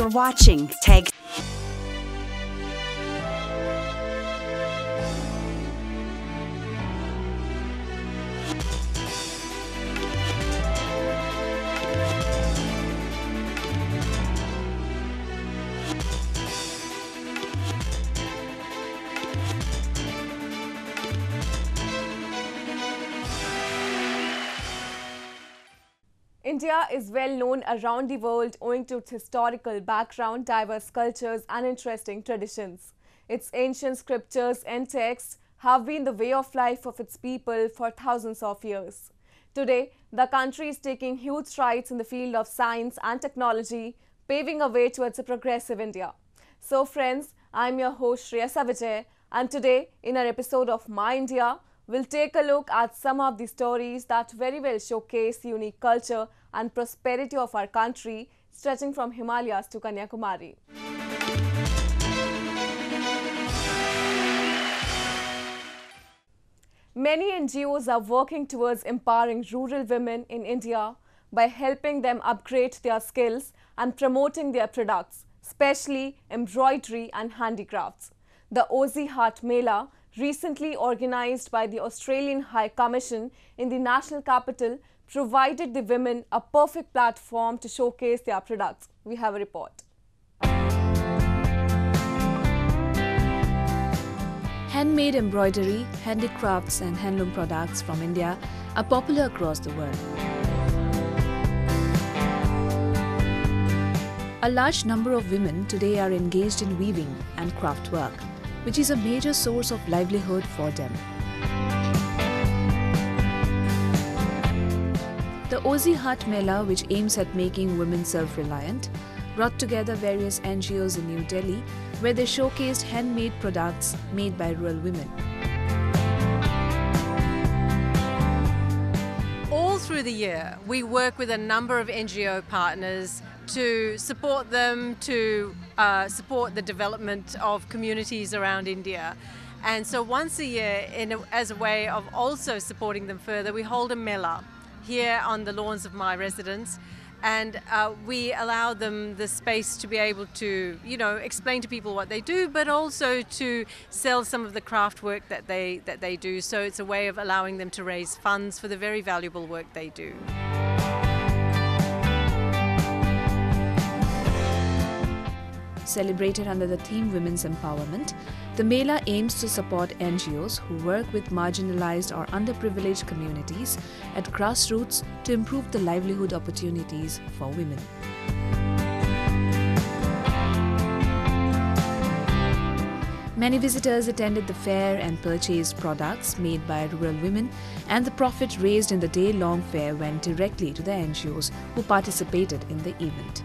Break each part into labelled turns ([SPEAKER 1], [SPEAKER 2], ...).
[SPEAKER 1] You're watching. Tag
[SPEAKER 2] India is well known around the world owing to its historical background, diverse cultures, and interesting traditions. Its ancient scriptures and texts have been the way of life of its people for thousands of years. Today, the country is taking huge strides in the field of science and technology, paving a way towards a progressive India. So, friends, I'm your host Shreya Savijay, and today, in our episode of My India, we'll take a look at some of the stories that very well showcase unique culture and prosperity of our country, stretching from Himalayas to Kanyakumari. Many NGOs are working towards empowering rural women in India by helping them upgrade their skills and promoting their products, especially embroidery and handicrafts. The Aussie Heart Mela, recently organized by the Australian High Commission in the national capital, provided the women a perfect platform to showcase their products. We have a report.
[SPEAKER 3] Handmade embroidery, handicrafts, and handloom products from India are popular across the world. A large number of women today are engaged in weaving and craft work, which is a major source of livelihood for them. The Aussie Heart Mela, which aims at making women self reliant, brought together various NGOs in New Delhi where they showcased handmade products made by rural women.
[SPEAKER 4] All through the year, we work with a number of NGO partners to support them, to uh, support the development of communities around India. And so, once a year, a, as a way of also supporting them further, we hold a Mela here on the lawns of my residence. And uh, we allow them the space to be able to you know explain to people what they do but also to sell some of the craft work that they that they do. So it's a way of allowing them to raise funds for the very valuable work they do
[SPEAKER 3] Celebrated under the theme Women's Empowerment, the Mela aims to support NGOs who work with marginalized or underprivileged communities at grassroots to improve the livelihood opportunities for women. Many visitors attended the fair and purchased products made by rural women, and the profit raised in the day long fair went directly to the NGOs who participated in the event.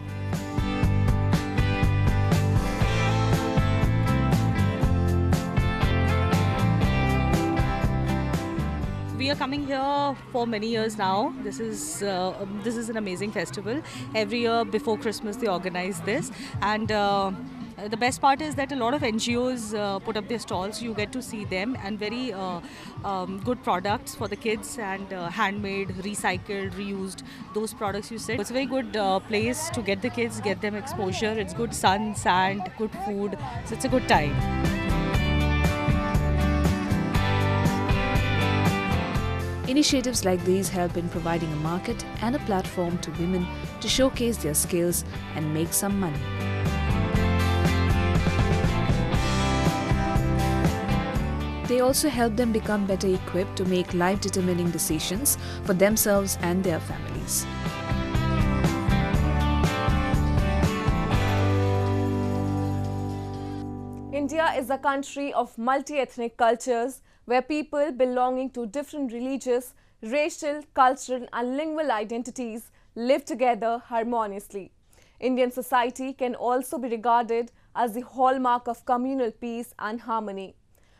[SPEAKER 5] We are coming here for many years now. This is uh, um, this is an amazing festival. Every year before Christmas, they organize this, and. Uh, the best part is that a lot of NGOs uh, put up their stalls. You get to see them and very uh, um, good products for the kids and uh, handmade, recycled, reused. Those products you said. It's a very good uh, place to get the kids, get them exposure. It's good sun, sand, good food. So it's a good time.
[SPEAKER 3] Initiatives like these help in providing a market and a platform to women to showcase their skills and make some money. They also help them become better equipped to make life determining decisions for themselves and their families.
[SPEAKER 2] India is a country of multi ethnic cultures where people belonging to different religious, racial, cultural, and lingual identities live together harmoniously. Indian society can also be regarded as the hallmark of communal peace and harmony.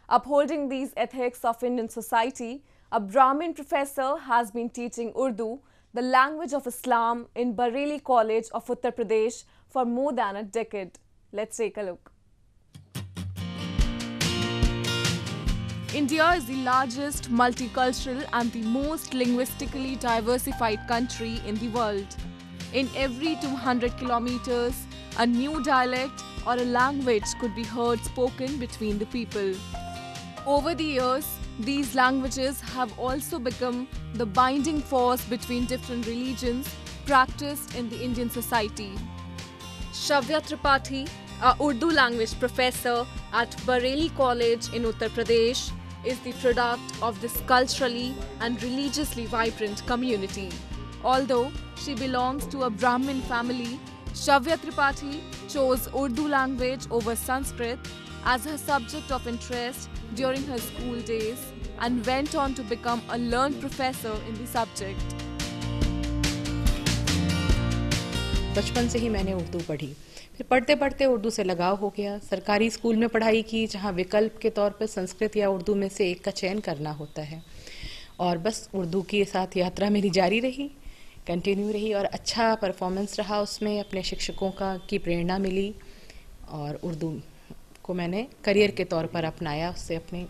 [SPEAKER 2] Upholding these ethics of Indian society, a Brahmin professor has been teaching Urdu, the language of Islam, in Bareilly College of Uttar Pradesh for more than a decade. Let's take a look. India is the largest multicultural and the most linguistically diversified country in the world. In every 200 kilometers,
[SPEAKER 6] a new dialect or a language could be heard spoken between the people. Over the years, these languages have also become the binding force between different religions practiced in the Indian society. Shavya Tripathi, a Urdu language professor at Bareilly College in Uttar Pradesh, is the product of this culturally and religiously vibrant community. Although she belongs to a Brahmin family, Shavya Tripathi chose Urdu language over Sanskrit as her subject of interest during her school days and went on to become a learned professor in the subject.
[SPEAKER 1] बचपन से ही मैंने उर्दू पढ़ी फिर पढ़ते पढ़ते उर्दू से लगाव हो गया। सरकारी स्कूल में पढ़ाई की, जहाँ विकल्प के तौर पर संस्कृत या उर्दू में से एक का चयन करना होता है। और बस उर्दू के साथ यात्रा मेरी जारी रही कंटिन्यू रही और अच्छा परफॉर्मेंस रहा उसमें, अपने शिक्षकों का, की प्रेरणा मिली और उर्दू को मैंने करियर के तौर पर अपनाया उससे अपनी।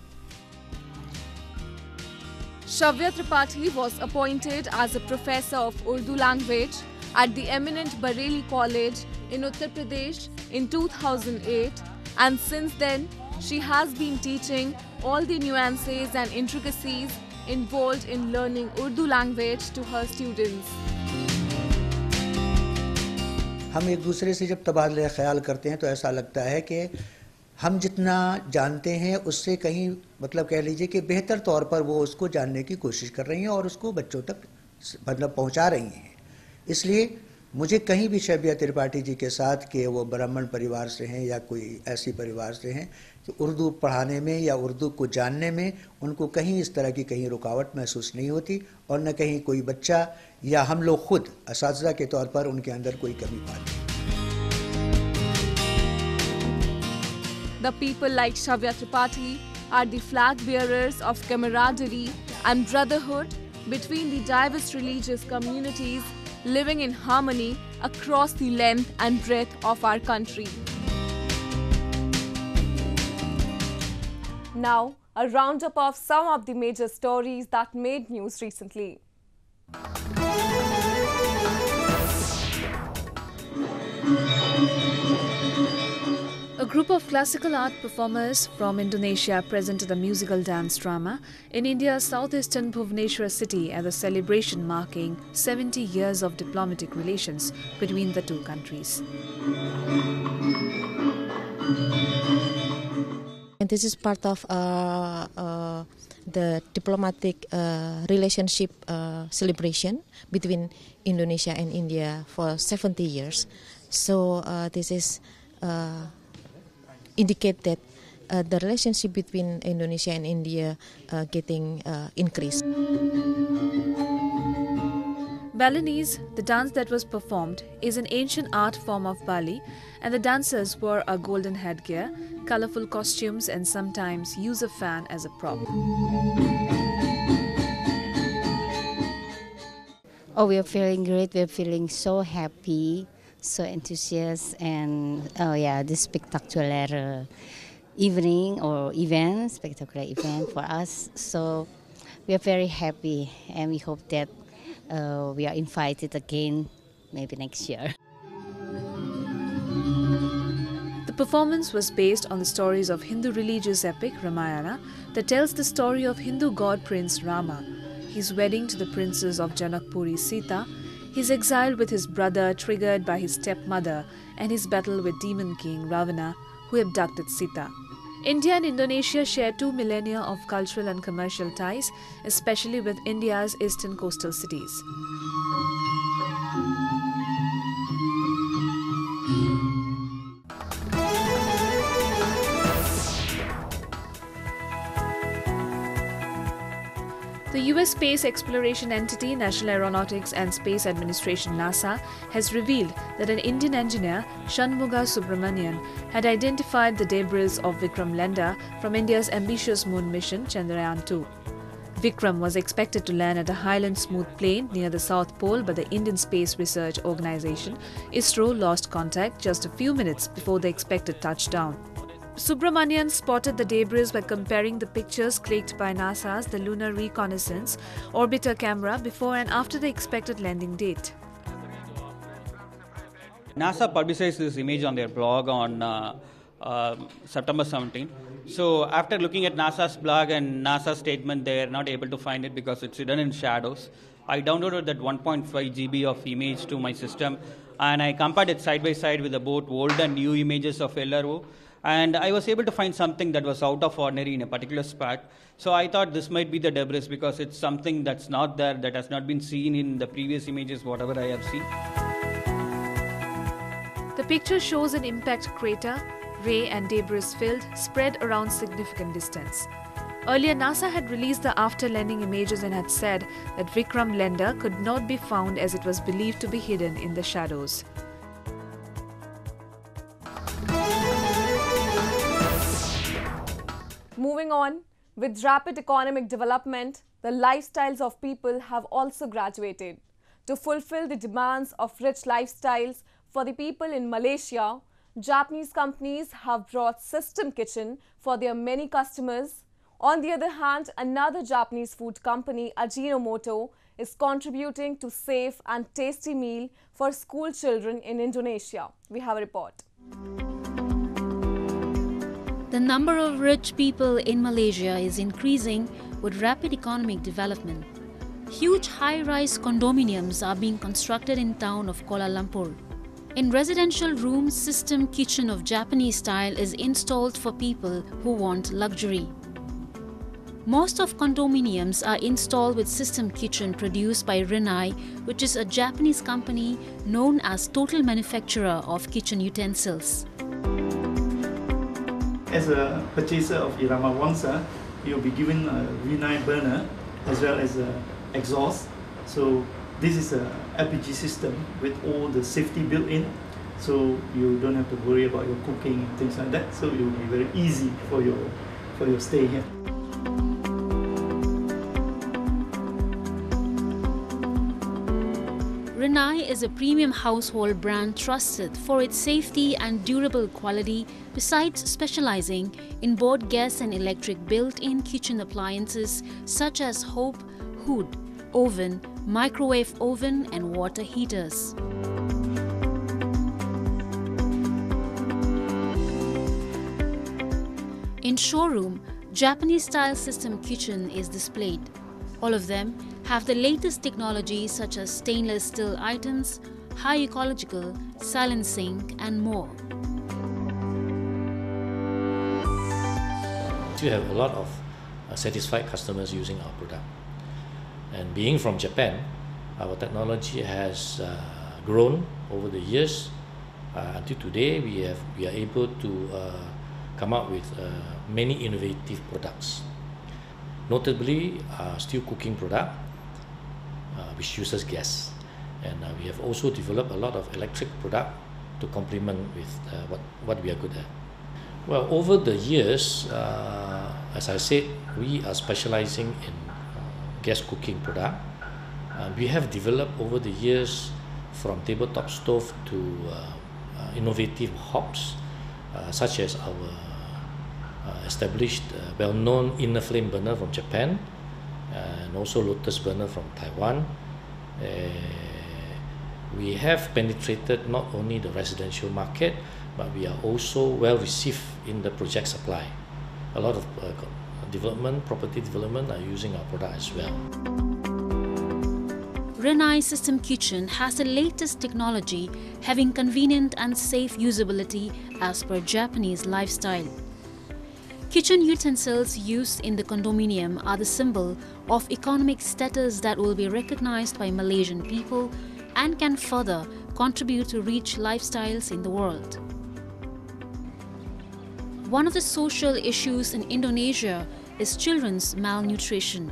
[SPEAKER 6] Shavya Tripathi was appointed as a professor of Urdu language at the eminent Bareilly College in Uttar Pradesh in 2008 and since then she has been teaching all the nuances and intricacies involved in learning Urdu language to her students.
[SPEAKER 7] हम एक दूसरे से जब तबादला ख्याल करते हैं तो ऐसा लगता है कि हम जितना जानते हैं उससे कहीं मतलब कह लीजिए कि बेहतर तौर पर वो उसको जानने की कोशिश कर रही हैं और उसको बच्चों तक मतलब पहुँचा रही हैं इसलिए मुझे कहीं भी शबिया त्रिपाठी जी के साथ कि वो ब्राह्मण परिवार से हैं या कोई ऐसी परिवार से हैं तो उर्दू पढ़ाने में या उर्दू को जानने में उनको कहीं इस तरह की कहीं रुकावट महसूस नहीं होती और न कहीं कोई बच्चा या हम लोग खुद इस के तौर पर उनके अंदर कोई कमी पाते
[SPEAKER 6] The people like Shavya Tripathi are the flag bearers of camaraderie and brotherhood between the living in harmony across the length and breadth of our country. Now, a roundup of some of the major stories that made news recently.
[SPEAKER 3] A group of classical art performers from Indonesia presented a musical dance drama in India's southeastern Bhubaneswar city at the celebration marking 70 years of diplomatic relations between the two countries.
[SPEAKER 8] And this is part of uh, uh, the diplomatic uh, relationship uh, celebration between Indonesia and India for 70 years. So uh, this is uh, indicate that uh, the relationship between Indonesia and India uh, getting uh, increased.
[SPEAKER 3] Balinese, the dance that was performed, is an ancient art form of Bali, and the dancers wore a golden headgear, colorful costumes, and sometimes use a fan as a prop.
[SPEAKER 9] Oh, we're feeling great. We're feeling so happy, so enthusiastic, and oh yeah, this spectacular uh, evening or event, spectacular event for us. So we are very happy, and we hope that uh, we are invited again, maybe next year.
[SPEAKER 3] The performance was based on the stories of Hindu religious epic Ramayana that tells the story of Hindu god Prince Rama, his wedding to the princess of Janakpuri Sita, his exile with his brother triggered by his stepmother, and his battle with demon king Ravana who abducted Sita. India and Indonesia share two millennia of cultural and commercial ties, especially with India's eastern coastal cities. US space exploration entity National Aeronautics and Space Administration NASA has revealed that an Indian engineer, Shanmuga Subramanian, had identified the debris of Vikram lander from India's ambitious moon mission Chandrayaan 2. Vikram was expected to land at a highland smooth plain near the South Pole, but the Indian Space Research Organization ISRO lost contact just a few minutes before the expected touchdown. Subramanian spotted the debris by comparing the pictures clicked by NASA's the Lunar Reconnaissance Orbiter camera before and after the expected landing date.
[SPEAKER 10] NASA publicized this image on their blog on uh, uh, September 17. So after looking at NASA's blog and NASA's statement, they are not able to find it because it's hidden in shadows. I downloaded that 1.5 GB of image to my system and I compared it side by side with the both old and new images of LRO. And I was able to find something that was out of ordinary in a particular spot. So I thought this might be the debris because it's something that's not there, that has not been seen in the previous images, whatever I have seen.
[SPEAKER 3] The picture shows an impact crater, ray and debris filled, spread around significant distance. Earlier, NASA had released the after landing images and had said that Vikram lander could not be found as it was believed to be hidden in the shadows.
[SPEAKER 2] Moving on, with rapid economic development, the lifestyles of people have also graduated. To fulfill the demands of rich lifestyles for the people in Malaysia, Japanese companies have brought System Kitchen for their many customers. On the other hand, another Japanese food company, Ajinomoto, is contributing to safe and tasty meal for school children in Indonesia. We have a report.
[SPEAKER 11] The number of rich people in Malaysia is increasing with rapid economic development. Huge high-rise condominiums are being constructed in town of Kuala Lumpur. In residential rooms, system kitchen of Japanese style is installed for people who want luxury. Most of condominiums are installed with system kitchen produced by Rinnai, which is a Japanese company known as total manufacturer of kitchen utensils.
[SPEAKER 12] As a purchaser of Irama Wangsa, you'll be given a V9 burner as well as a exhaust. So this is a LPG system with all the safety built in. So you don't have to worry about your cooking and things like that. So it will be very easy for your for your stay here.
[SPEAKER 11] Rinnai is a premium household brand trusted for its safety and durable quality, besides specializing in both gas and electric built-in kitchen appliances such as hob, hood, oven, microwave oven and water heaters. In showroom, Japanese-style system kitchen is displayed. All of them have the latest technology such as stainless steel items, high ecological, silent sink and more.
[SPEAKER 13] We have a lot of uh, satisfied customers using our product. And being from Japan, our technology has uh, grown over the years. Uh, until today, we have we are able to uh, come up with uh, many innovative products. Notably, uh, steel cooking product, which uses gas, and uh, we have also developed a lot of electric product to complement with uh, what what we are good at. Well, over the years, uh, as I said, we are specializing in uh, gas cooking product. Uh, we have developed over the years from tabletop stove to uh, uh, innovative hobs, uh, such as our uh, established uh, well-known inner flame burner from Japan, and also Lotus burner from Taiwan. Uh, we have penetrated not only the residential market, but we are also well received in the project supply. A lot of uh, development, property development are using our product as well.
[SPEAKER 11] Rinnai System Kitchen has the latest technology having convenient and safe usability as per Japanese lifestyle. Kitchen utensils used in the condominium are the symbol of economic status that will be recognized by Malaysian people and can further contribute to rich lifestyles in the world. One of the social issues in Indonesia is children's malnutrition.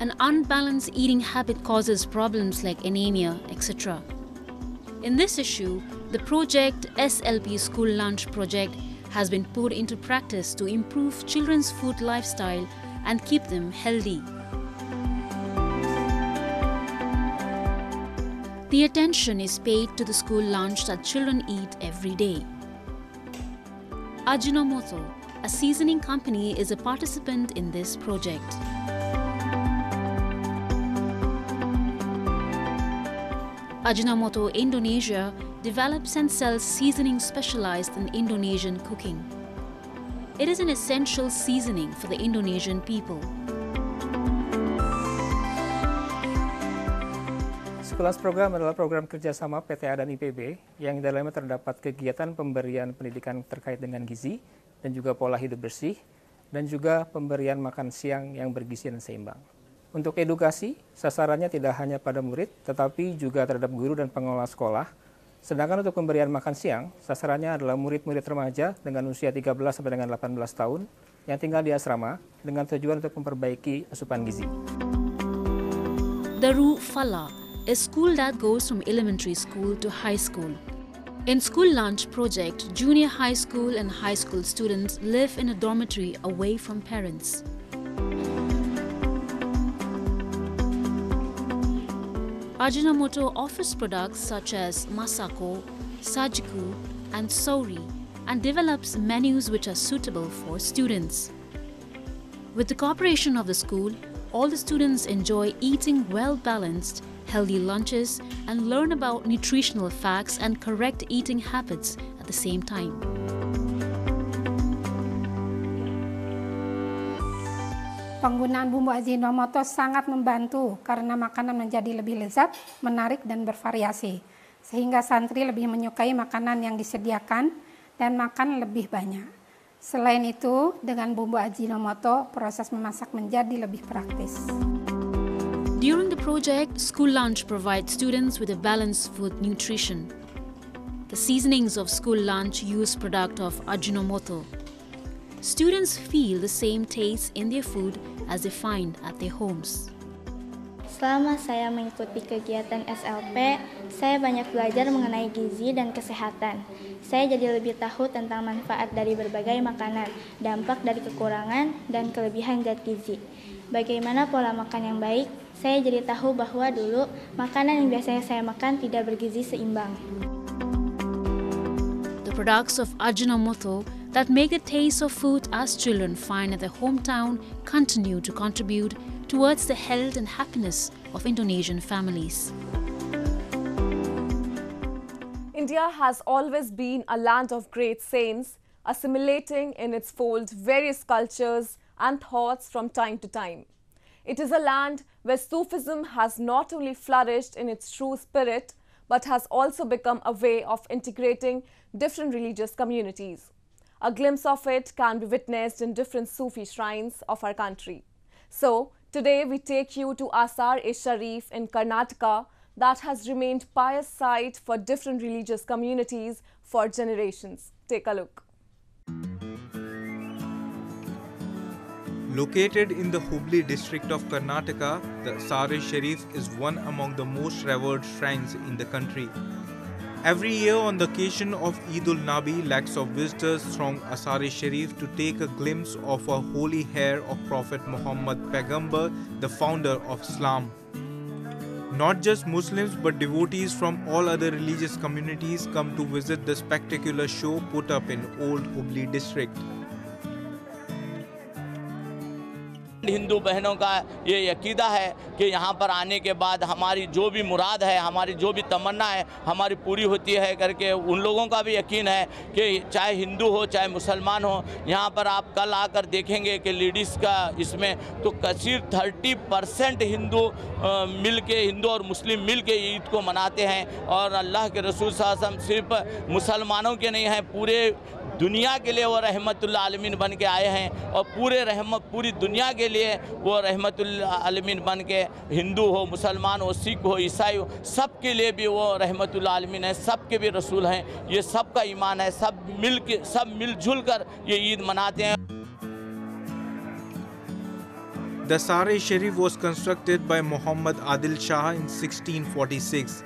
[SPEAKER 11] An unbalanced eating habit causes problems like anemia, etc. In this issue, the project SLP School Lunch Project has been put into practice to improve children's food lifestyle and keep them healthy. The attention is paid to the school lunch that children eat every day. Ajinomoto, a seasoning company, is a participant in this project. Ajinomoto Indonesia develops and sells seasoning specialized in Indonesian cooking. It is an essential seasoning for the Indonesian people.
[SPEAKER 14] Sekelas program adalah program kerjasama PTA dan IPB yang dalamnya terdapat kegiatan pemberian pendidikan terkait dengan gizi dan juga pola hidup bersih dan juga pemberian makan siang yang bergizi dan seimbang. Untuk edukasi, sasarannya tidak hanya pada murid, tetapi juga terhadap guru dan pengelola sekolah. Sedangkan untuk pemberian makan siang, sasarannya adalah murid-murid remaja dengan usia 13 sampai dengan 18 tahun yang tinggal di asrama dengan tujuan untuk memperbaiki asupan gizi.
[SPEAKER 11] Daru Fala, a school that goes from elementary school to high school. In School Lunch Project, junior high school and high school students live in a dormitory away from parents. Ajinomoto offers products such as Masako, Sajiku, and Saori and develops menus which are suitable for students. With the cooperation of the school, all the students enjoy eating well balanced, healthy lunches and learn about nutritional facts and correct eating habits at the same time.
[SPEAKER 15] Penggunaan bumbu Ajinomoto sangat membantu karena makanan menjadi lebih lezat, menarik, dan bervariasi. Sehingga santri lebih menyukai makanan yang disediakan dan makan lebih banyak. Selain itu, dengan bumbu Ajinomoto, proses memasak menjadi lebih praktis.
[SPEAKER 11] During the project, School Lunch provides students with a balanced food nutrition. The seasonings of school lunch use product of Ajinomoto. Students feel the same taste in their food as they find at their homes.
[SPEAKER 16] Selama saya mengikuti kegiatan SLP, saya banyak belajar mengenai gizi dan kesehatan. Saya jadi lebih tahu tentang manfaat dari berbagai makanan, dampak dari kekurangan, dan kelebihan zat gizi. Bagaimana pola makan yang baik, saya jadi tahu bahwa dulu makanan yang biasanya saya makan tidak bergizi seimbang.
[SPEAKER 11] The products of Ajinomoto that make the taste of food as children find at their hometown continue to contribute towards the health and happiness of Indonesian families.
[SPEAKER 2] India has always been a land of great saints, assimilating in its fold various cultures and thoughts from time to time. It is a land where Sufism has not only flourished in its true spirit, but has also become a way of integrating different religious communities. A glimpse of it can be witnessed in different Sufi shrines of our country. So, today we take you to Asar e Sharif in Karnataka that has remained pious site for different religious communities for generations. Take a look.
[SPEAKER 17] Located in the Hubli district of Karnataka, the Sare Sharif is one among the most revered shrines in the country. Every year on the occasion of Eid ul Nabi, lakhs of visitors throng Asari Sharif to take a glimpse of a holy hair of Prophet Muhammad Pagambar, the founder of Islam. Not just Muslims but devotees from all other religious communities come to visit the spectacular show put up in Old Hubli district.
[SPEAKER 18] Hindu बहनों का ये यकीदा है कि यहाँ पर आने के बाद हमारी जो भी मुराद है, हमारी जो भी तमन्ना है, हमारी पूरी होती है करके उन लोगों का भी यकीन है कि चाहे हिंदू हो, चाहे मुसलमान हो, यहाँ पर आप कल आकर देखेंगे कि लेडीज़ का इसमें तो कसीर थर्टी परसेंट हिंदू मिल के हिंदू और मुस्लिम मिल के ईद को मनाते हैं और अल्लाह के रसूल सिर्फ़ मुसलमानों के नहीं हैं, पूरे दुनिया के लिए वो रहमतुल्लाह आलमीन बन के आए हैं और पूरे रहमत पूरी दुनिया के लिए वो रहमतुल्लाह आलमीन बन के हिंदू हो मुसलमान हो सिख हो ईसाई हो सब के लिए भी वो रहमतुल्लाह आलमीन है सब के भी रसूल हैं। ये सब का ईमान है सब मिल के सब मिलजुल कर ये ईद मनाते हैं।
[SPEAKER 17] The Sare Sharif was constructed by Muhammad Adil Shah in 1646,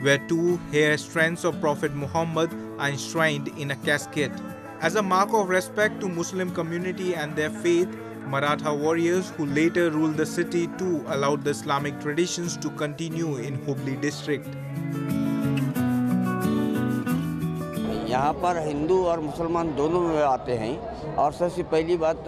[SPEAKER 17] where two hair strands of Prophet Muhammad are enshrined in a casket. As a mark of respect to Muslim community and their faith, Maratha warriors who later ruled the city too allowed the Islamic traditions to continue in Hubli district.
[SPEAKER 19] यहाँ पर हिंदू और मुसलमान दोनों में आते हैं और सबसे पहली बात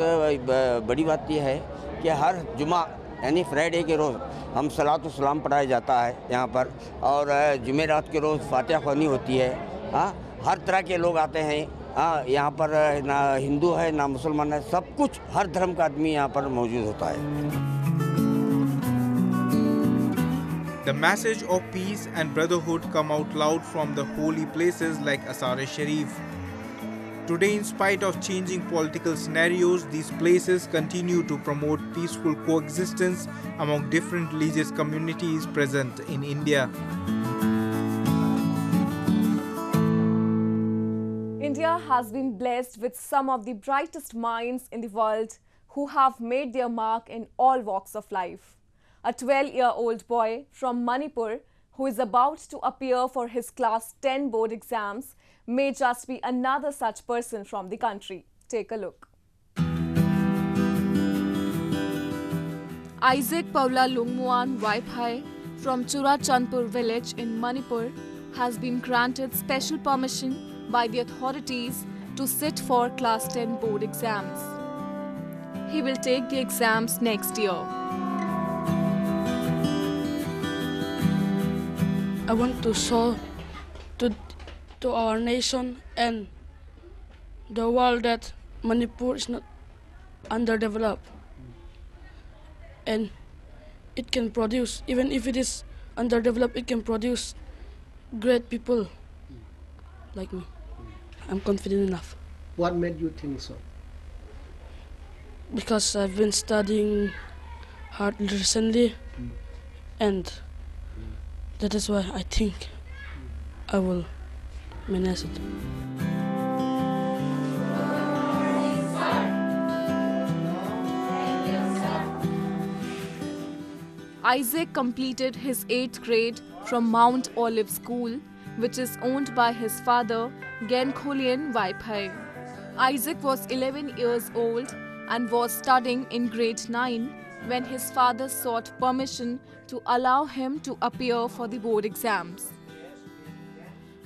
[SPEAKER 19] बड़ी बात यह है कि हर जुमा यानी फ्राइडे के रोज़ हम सलात सलाम पढ़ाया जाता है यहाँ पर। और जुमेरात के रोज़ फातह ख़वानी होती है। हाँ हर तरह के लोग आते हैं। हाँ यहाँ पर ना हिंदू है, ना मुसलमान है, सब कुछ हर धर्म का आदमी यहाँ पर मौजूद होता है।
[SPEAKER 17] The message of peace and brotherhood come out loud from the holy places like Asar Sharif. Today, in spite of changing political scenarios, these places continue to promote peaceful coexistence among different religious communities present in India.
[SPEAKER 6] India has been blessed with some of the brightest minds in the world who have made their mark in all walks of life. A 12 year old boy from Manipur who is about to appear for his class 10 board exams may just be another such person from the country. Take a look. Isaac Paula Lungmuan Vaiphei from Chura Churachandpur village in Manipur has been granted special permission by the authorities to sit for class 10 board exams. He will take the exams next year.
[SPEAKER 20] I want to show to to our nation and the world that Manipur is not underdeveloped. And it can produce even if it is underdeveloped it can produce great people like me. I'm confident enough.
[SPEAKER 21] What made you think so?
[SPEAKER 20] because i've been studying hard recently hmm. and that is why i think i will it
[SPEAKER 6] Isaac completed his 8th grade from Mount Olive School, which is owned by his father, Genkhulian Vaiphei. Isaac was 11 years old and was studying in grade 9 when his father sought permission to allow him to appear for the board exams.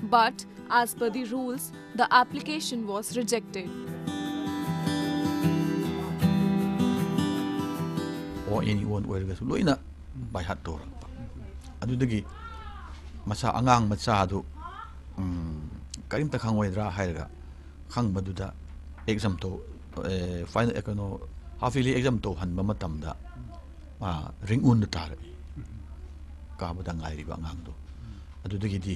[SPEAKER 6] But as per the rules, the application was rejected.
[SPEAKER 22] iniwan wa rigas loina bai hat tor adu dagi masa angang macha adu mm, karim ta khang waidra haira khang badu da exam to eh, final ekono half yearly exam to han bama tam da ma ring un tar ka bu da ngai ri ba ngang do. Adu dagi di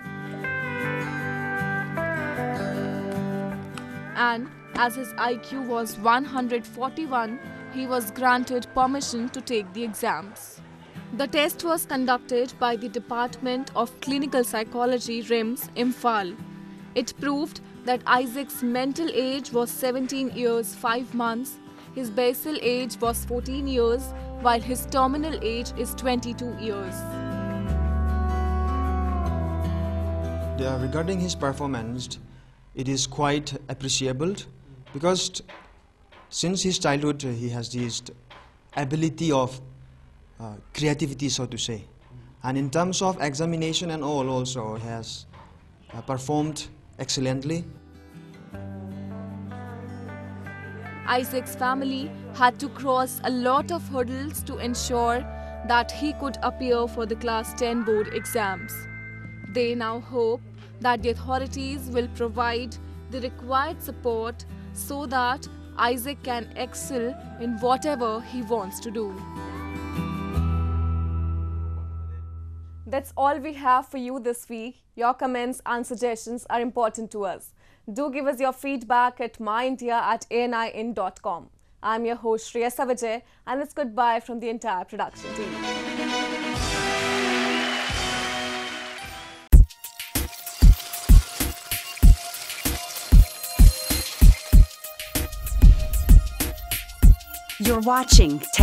[SPEAKER 6] And as his IQ was 141, he was granted permission to take the exams. The test was conducted by the Department of Clinical Psychology RIMS Imphal. It proved that Isaac's mental age was 17 years 5 months, his basal age was 14 years, while his terminal age is 22 years.
[SPEAKER 23] Uh, regarding his performance, it is quite appreciable because since his childhood he has this ability of uh, creativity, so to say. And in terms of examination and all, also has uh, performed excellently.
[SPEAKER 6] Isaac's family had to cross a lot of hurdles to ensure that he could appear for the Class 10 board exams. They now hope that the authorities will provide the required support so that Isaac can excel in whatever he wants to do. That's all we have for you this week. Your comments and suggestions are important to us. Do give us your feedback at myindia at anin.com. I'm your host Shreya Savajay and it's goodbye from the entire production team.
[SPEAKER 24] You're watching Tag